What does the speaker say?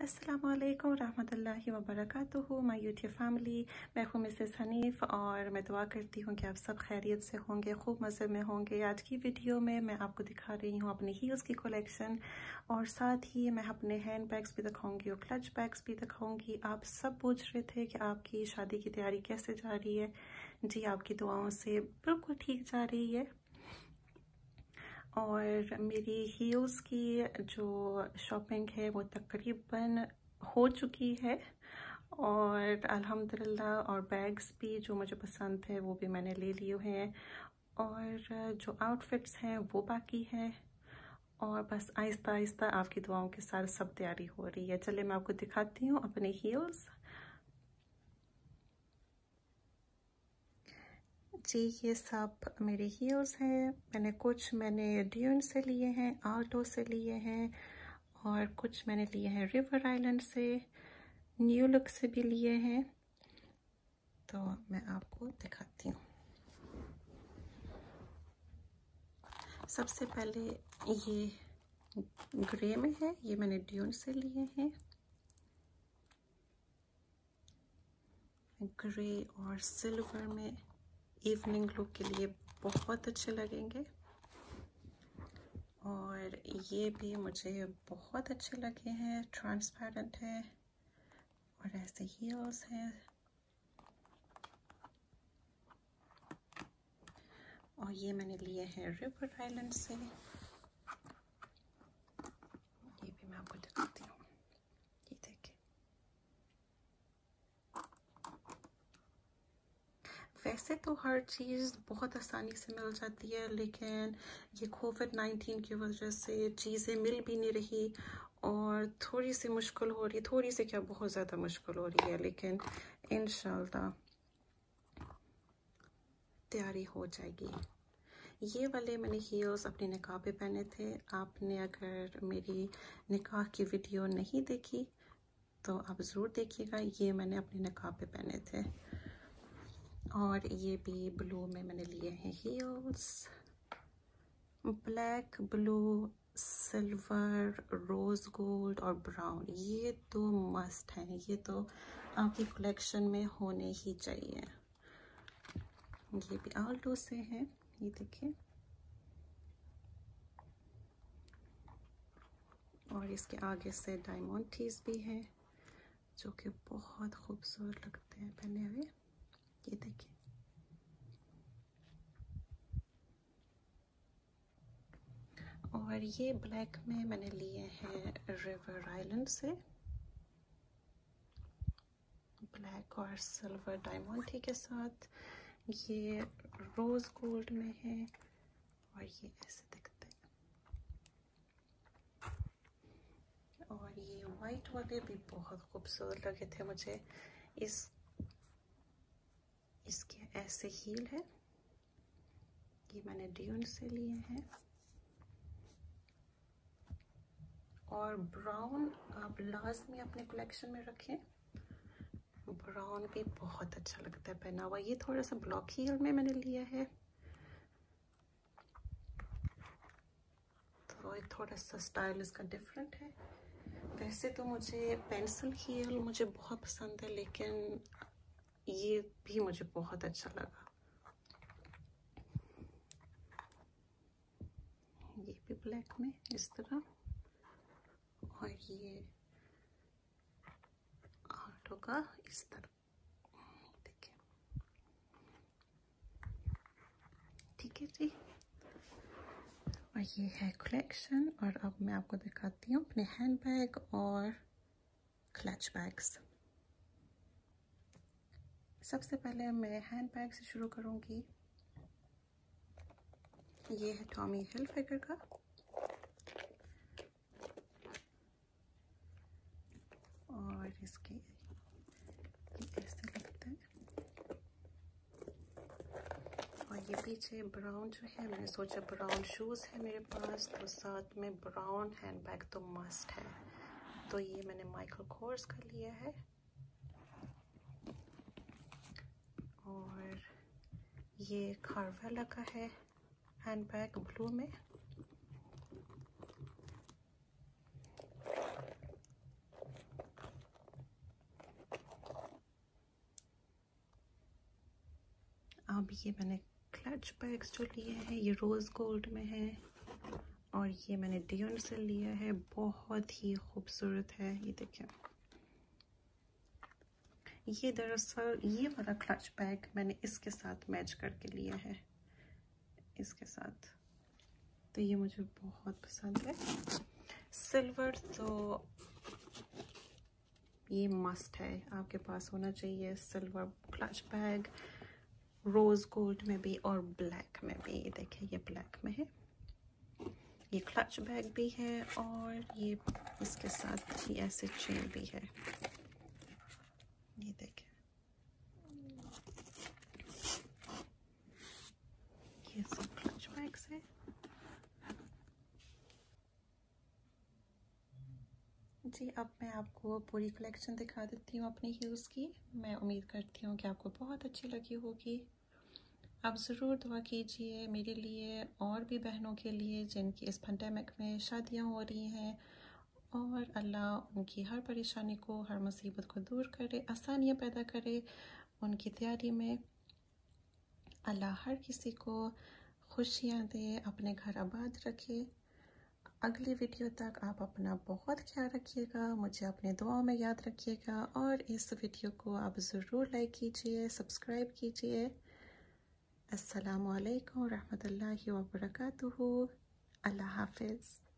असलकम रहमतुल्लाहि वबरकातुहू my YouTube family मैं हूँ मिसेस हनीफ और मैं दुआ करती हूँ कि आप सब खैरियत से होंगे, खूब मज़े में होंगे। आज की वीडियो में मैं आपको दिखा रही हूँ अपनी हील्स की कलेक्शन और साथ ही मैं अपने हैंड बैग्स भी दिखाऊँगी और क्लच बैग्स भी दिखाऊँगी। आप सब पूछ रहे थे कि आपकी शादी की तैयारी कैसे जा रही है। जी, आपकी दुआओं से बिल्कुल ठीक जा रही है। और मेरी हील्स की जो शॉपिंग है वो तकरीबन हो चुकी है और अल्हम्दुलिल्लाह और बैग्स भी जो मुझे पसंद थे वो भी मैंने ले लिए हैं और जो आउटफिट्स हैं वो बाकी हैं और बस आहिस्ता आहिस्ता आपकी दुआओं के साथ सब तैयारी हो रही है। चलिए मैं आपको दिखाती हूँ अपने हील्स जी, ये सब मेरे हील्स हैं। मैंने कुछ मैंने ड्यून से लिए हैं आल्टो से लिए हैं और कुछ मैंने लिए हैं रिवर आइलैंड से न्यू लुक से भी लिए हैं। तो मैं आपको दिखाती हूँ। सबसे पहले ये ग्रे में है, ये मैंने ड्यून से लिए हैं। ग्रे और सिल्वर में इवनिंग लुक के लिए बहुत अच्छे लगेंगे। और ये भी मुझे बहुत अच्छे लगे हैं ट्रांसपेरेंट है, और ऐसे हील्स हैं। और ये मैंने लिए हैं रिवर आइलैंड से ये भी मैं आपको दिखाती हूँ वैसे तो हर चीज़ बहुत आसानी से मिल जाती है, लेकिन ये कोविड नाइन्टीन की वजह से चीज़ें मिल भी नहीं रही और थोड़ी सी मुश्किल हो रही है थोड़ी सी क्या बहुत ज़्यादा मुश्किल हो रही है, लेकिन इन तैयारी हो जाएगी। ये वाले मैंने हील्स अपने निकाह पे पहने थे। आपने अगर मेरी निकाह की वीडियो नहीं देखी तो आप ज़रूर देखिएगा। ये मैंने अपने निकाह पे पहने थे। और ये भी ब्लू में मैंने लिए हैं heels black blue silver rose gold और ब्राउन ये तो मस्ट हैं. ये तो आपकी कलेक्शन में होने ही चाहिए. ये भी आल्टो से हैं. ये देखिए. और इसके आगे से डायमंड टीज भी हैं, जो कि बहुत खूबसूरत लगते हैं पहने हुए. ये देखिए और ये ब्लैक में मैंने लिए हैं रिवर आइलैंड से। ब्लैक और सिल्वर डायमंड के साथ। ये रोज़ गोल्ड में है और ये ऐसे दिखते हैं। और ये वाइट वाले भी बहुत खूबसूरत लगे थे मुझे। इस इसके ऐसे हील है। ये मैंने ड्यून से लिए हैं। और ब्राउन आप लाजमी अपने कलेक्शन में रखें। ब्राउन भी बहुत अच्छा लगता है पहना हुआ। ये थोड़ा सा ब्लॉक हील में मैंने लिया है। तो ये थोड़ा सा स्टाइल इसका डिफरेंट है। वैसे तो मुझे पेंसिल हील मुझे बहुत पसंद है, लेकिन ये भी मुझे बहुत अच्छा लगा। ये भी ब्लैक में, इस तरह। और ये आटो का इस तरह। देखिए। ठीक है जी। और ये है कलेक्शन और अब मैं आपको दिखाती हूँ अपने हैंड बैग और क्लच बैग्स सबसे पहले मैं हैंड बैग से शुरू करूँगी। ये है टॉमी हिल फिगर का। और इसके ऐसे लगता है? और ये पीछे ब्राउन जो है, मैंने सोचा ब्राउन शूज़ है मेरे पास तो साथ में ब्राउन हैंड बैग तो मस्ट है। तो ये मैंने माइकल कोर्स का लिया है। और ये खारवा लगा है हैंड बैग ब्लू में। अब ये मैंने क्लच बैग्स जो लिए हैं, ये रोज़ गोल्ड में है और ये मैंने डियोन से लिया है। बहुत ही खूबसूरत है, ये देखें। ये दरअसल, ये वाला क्लच बैग मैंने इसके साथ मैच करके लिया है। इसके साथ। तो ये मुझे बहुत पसंद है। सिल्वर तो ये मस्ट है। आपके पास होना चाहिए silver clutch bag rose gold में भी और ब्लैक में भी। ये देखिए, ये ब्लैक में है। ये क्लच बैग भी है और ये इसके साथ ये ऐसे चेन भी है। ये देखें ये सब क्लच जी अब मैं आपको पूरी कलेक्शन दिखा देती हूँ अपनी ह्यूज़ की मैं उम्मीद करती हूँ कि आपको बहुत अच्छी लगी होगी आप ज़रूर दुआ कीजिए मेरे लिए और भी बहनों के लिए जिनकी इस पेंडेमिक में शादियाँ हो रही हैं और अल्लाह उनकी हर परेशानी को, हर मुसीबत को दूर करे, आसानियाँ पैदा करे उनकी तैयारी में। अल्लाह हर किसी को खुशियाँ दे, अपने घर आबाद रखे। अगली वीडियो तक आप अपना बहुत ख्याल रखिएगा, मुझे अपने दुआओं में याद रखिएगा और इस वीडियो को आप ज़रूर लाइक कीजिए सब्सक्राइब कीजिए। अस्सलाम वालेकुम रहमतुल्लाहि व बरकातुहू अल्लाह हाफिज़।